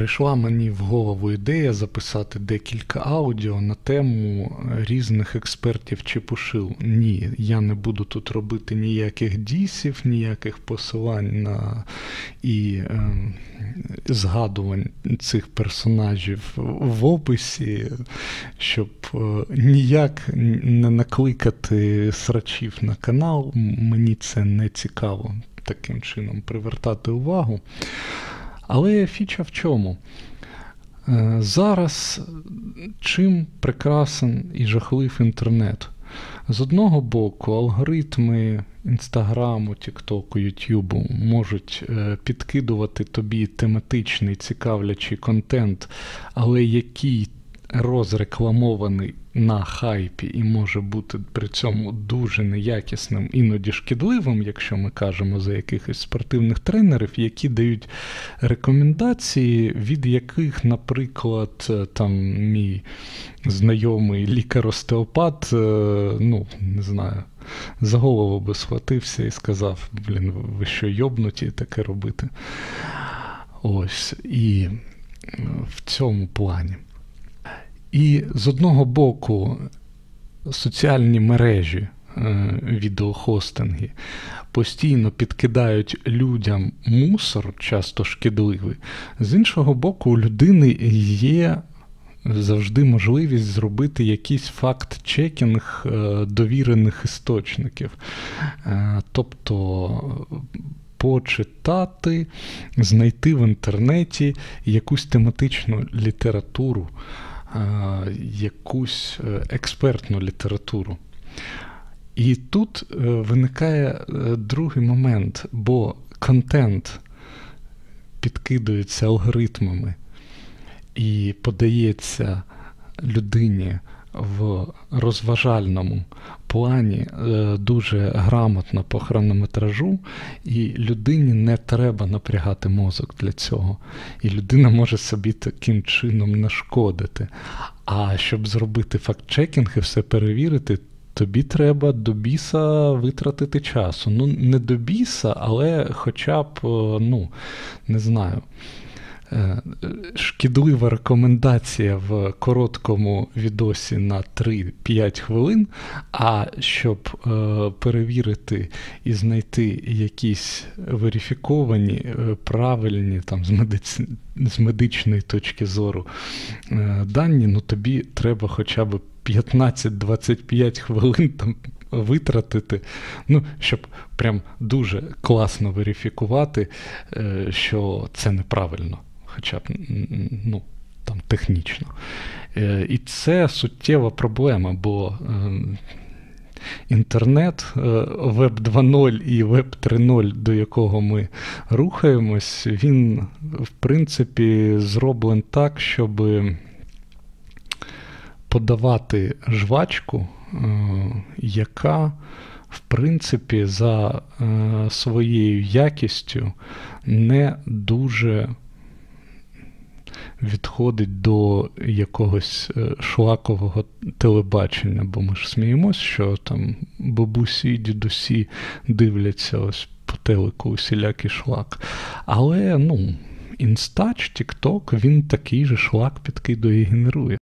Прийшла мені в голову ідея записати декілька аудіо на тему різних експертів Чепушил. Ні, я не буду тут робити ніяких дісів, ніяких посилань на і е, згадувань цих персонажів в описі, щоб е, ніяк не накликати срачів на канал. Мені це не цікаво таким чином привертати увагу. Але фіча в чому? Е, зараз чим прекрасен і жахлив інтернет? З одного боку, алгоритми Інстаграму, Тіктоку, Ютубу можуть е, підкидувати тобі тематичний цікавлячий контент, але який розрекламований на хайпі і може бути при цьому дуже неякісним, іноді шкідливим, якщо ми кажемо за якихось спортивних тренерів, які дають рекомендації, від яких, наприклад, там мій знайомий лікар-остеопат, е, ну, не знаю. За голову би схватився і сказав: блін, ви що йобнуті таке робити? Ось. І в цьому плані. І з одного боку, соціальні мережі, е, відеохостинги постійно підкидають людям мусор, часто шкідливий. З іншого боку, у людини є завжди можливість зробити якийсь факт-чекінг е, довірених істочників. Е, тобто почитати, знайти в інтернеті якусь тематичну літературу якусь е, експертну літературу. І тут е, виникає е, другий момент, бо контент підкидується алгоритмами і подається людині в розважальному плані е, дуже грамотно по хронометражу, і людині не треба напрягати мозок для цього. І людина може собі таким чином нашкодити. А щоб зробити факт-чекінг і все перевірити, тобі треба до біса витратити часу. Ну, не до біса, але хоча б, е, ну, не знаю. Шкідлива рекомендація в короткому відосі на 3-5 хвилин. А щоб е, перевірити і знайти якісь верифіковані, е, правильні там з медиці... з медичної точки зору е, дані, ну тобі треба хоча б 15-25 хвилин там. Витратити, ну, щоб прям дуже класно верифікувати, що це неправильно хоча б ну, там, технічно. Е, і це суттєва проблема, бо ем, інтернет, е, Веб 2.0 і Веб 3.0, до якого ми рухаємось, він, в принципі, зроблений так, щоб подавати жвачку, е, яка в принципі, за своєю якістю не дуже відходить до якогось е, шлакового телебачення, бо ми ж сміємося, що там бабусі і дідусі дивляться ось по телеку усілякий шлак. Але ну, інстач, Тікток, він такий же шлак підкидує і генерує.